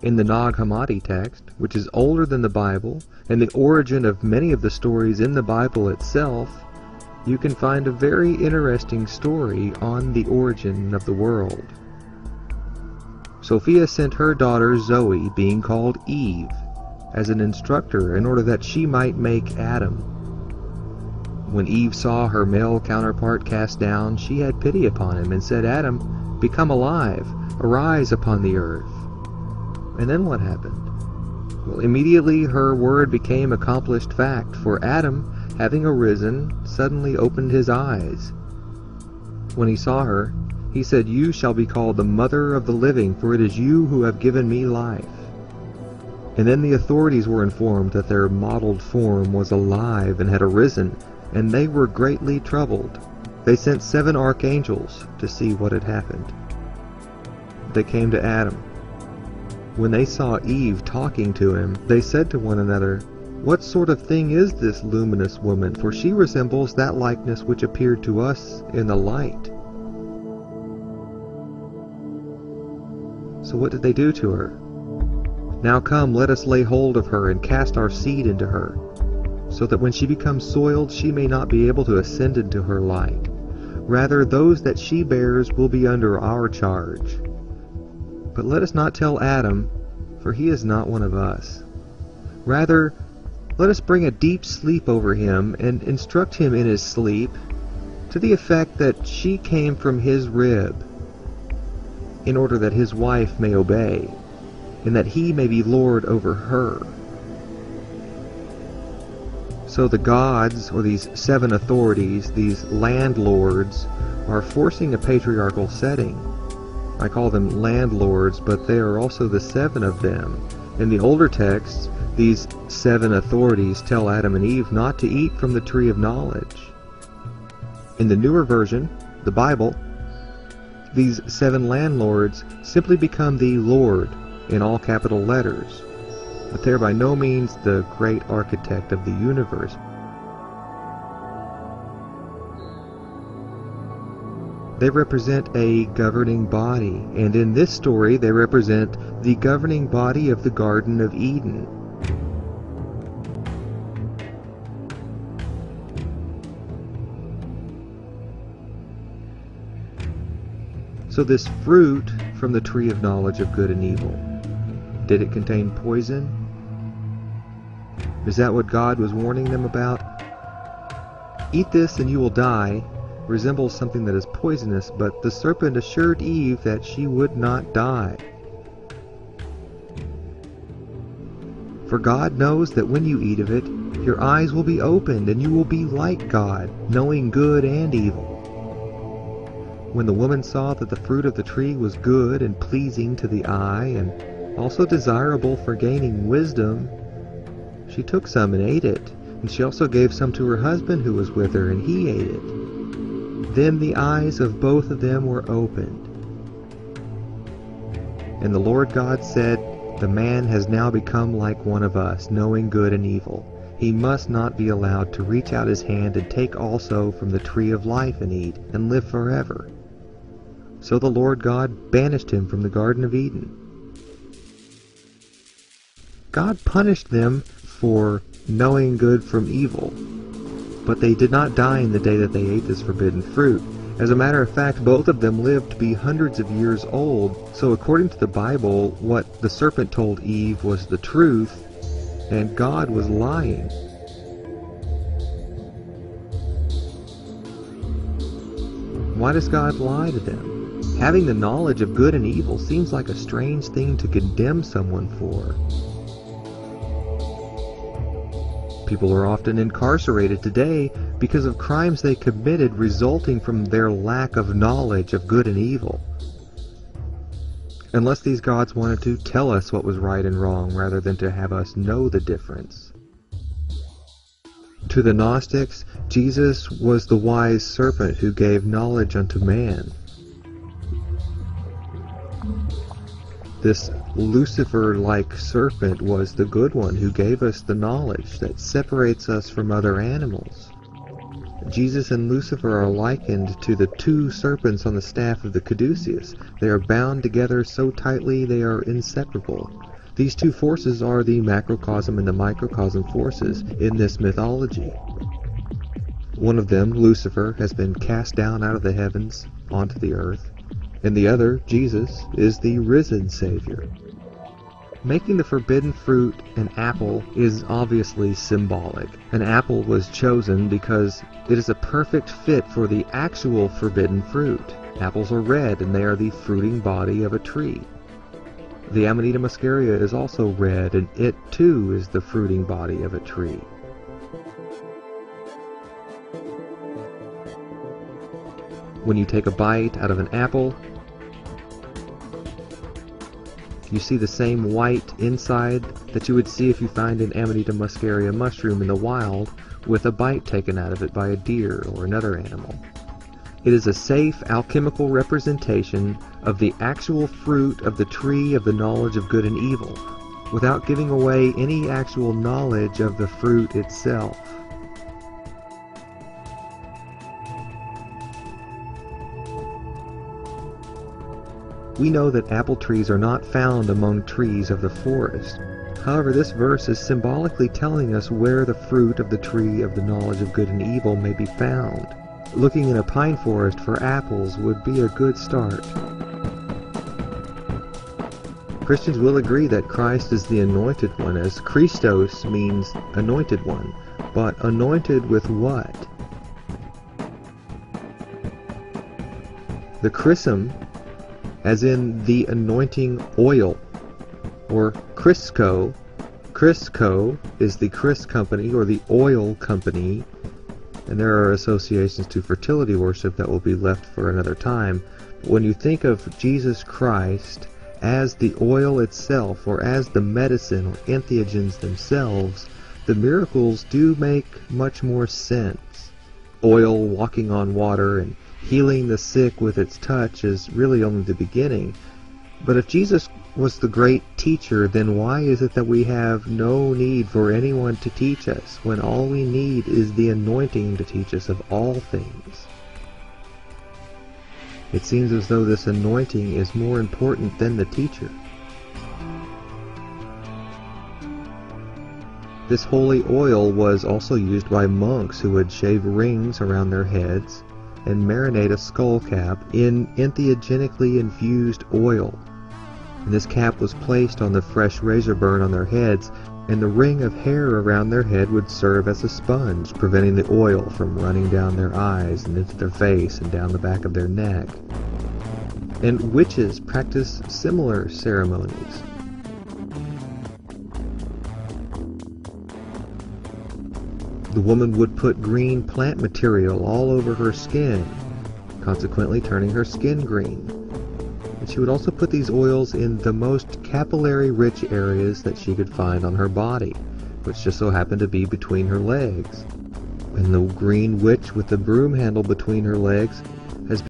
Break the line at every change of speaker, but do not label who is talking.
In the Nag Hammadi text, which is older than the Bible and the origin of many of the stories in the Bible itself, you can find a very interesting story on the origin of the world. Sophia sent her daughter Zoe, being called Eve, as an instructor in order that she might make Adam. When Eve saw her male counterpart cast down, she had pity upon him and said, Adam, become alive, arise upon the earth. And then what happened? Well, immediately her word became accomplished fact, for Adam, having arisen, suddenly opened his eyes. When he saw her, he said, You shall be called the mother of the living, for it is you who have given me life. And then the authorities were informed that their modeled form was alive and had arisen, and they were greatly troubled. They sent seven archangels to see what had happened. They came to Adam. When they saw Eve talking to him, they said to one another, What sort of thing is this luminous woman? For she resembles that likeness which appeared to us in the light. So what did they do to her? Now come, let us lay hold of her and cast our seed into her, so that when she becomes soiled, she may not be able to ascend into her light. Rather, those that she bears will be under our charge. But let us not tell Adam, for he is not one of us. Rather, let us bring a deep sleep over him and instruct him in his sleep, to the effect that she came from his rib, in order that his wife may obey and that he may be lord over her. So the gods, or these seven authorities, these landlords, are forcing a patriarchal setting. I call them landlords, but they are also the seven of them. In the older texts, these seven authorities tell Adam and Eve not to eat from the tree of knowledge. In the newer version, the Bible, these seven landlords simply become the Lord in all capital letters, but they're by no means the great architect of the universe. They represent a governing body, and in this story they represent the governing body of the Garden of Eden. So this fruit from the tree of knowledge of good and evil did it contain poison? Is that what God was warning them about? Eat this and you will die resembles something that is poisonous, but the serpent assured Eve that she would not die. For God knows that when you eat of it, your eyes will be opened and you will be like God, knowing good and evil. When the woman saw that the fruit of the tree was good and pleasing to the eye and also desirable for gaining wisdom. She took some and ate it, and she also gave some to her husband who was with her, and he ate it. Then the eyes of both of them were opened. And the Lord God said, The man has now become like one of us, knowing good and evil. He must not be allowed to reach out his hand and take also from the tree of life and eat, and live forever. So the Lord God banished him from the Garden of Eden. God punished them for knowing good from evil, but they did not die in the day that they ate this forbidden fruit. As a matter of fact, both of them lived to be hundreds of years old, so according to the Bible, what the serpent told Eve was the truth, and God was lying. Why does God lie to them? Having the knowledge of good and evil seems like a strange thing to condemn someone for. People are often incarcerated today because of crimes they committed resulting from their lack of knowledge of good and evil. Unless these gods wanted to tell us what was right and wrong rather than to have us know the difference. To the Gnostics, Jesus was the wise serpent who gave knowledge unto man. This Lucifer-like serpent was the good one who gave us the knowledge that separates us from other animals. Jesus and Lucifer are likened to the two serpents on the staff of the caduceus. They are bound together so tightly they are inseparable. These two forces are the macrocosm and the microcosm forces in this mythology. One of them, Lucifer, has been cast down out of the heavens onto the earth, and the other, Jesus, is the risen Savior. Making the forbidden fruit an apple is obviously symbolic. An apple was chosen because it is a perfect fit for the actual forbidden fruit. Apples are red and they are the fruiting body of a tree. The Amanita muscaria is also red, and it too is the fruiting body of a tree. When you take a bite out of an apple, you see the same white inside that you would see if you find an Amanita muscaria mushroom in the wild with a bite taken out of it by a deer or another animal. It is a safe alchemical representation of the actual fruit of the tree of the knowledge of good and evil, without giving away any actual knowledge of the fruit itself. We know that apple trees are not found among trees of the forest. However, this verse is symbolically telling us where the fruit of the tree of the knowledge of good and evil may be found. Looking in a pine forest for apples would be a good start. Christians will agree that Christ is the anointed one, as Christos means anointed one. But anointed with what? The chrism, as in the anointing oil, or Crisco. Crisco is the Cris company or the oil company and there are associations to fertility worship that will be left for another time. But when you think of Jesus Christ as the oil itself, or as the medicine or entheogens themselves, the miracles do make much more sense. Oil walking on water and healing the sick with its touch is really only the beginning. But if Jesus was the great teacher, then why is it that we have no need for anyone to teach us when all we need is the anointing to teach us of all things? It seems as though this anointing is more important than the teacher. This holy oil was also used by monks who would shave rings around their heads and marinate a skull cap in entheogenically infused oil and this cap was placed on the fresh razor burn on their heads, and the ring of hair around their head would serve as a sponge, preventing the oil from running down their eyes and into their face and down the back of their neck. And witches practice similar ceremonies. The woman would put green plant material all over her skin, consequently turning her skin green. And she would also put these oils in the most capillary rich areas that she could find on her body, which just so happened to be between her legs. And the green witch with the broom handle between her legs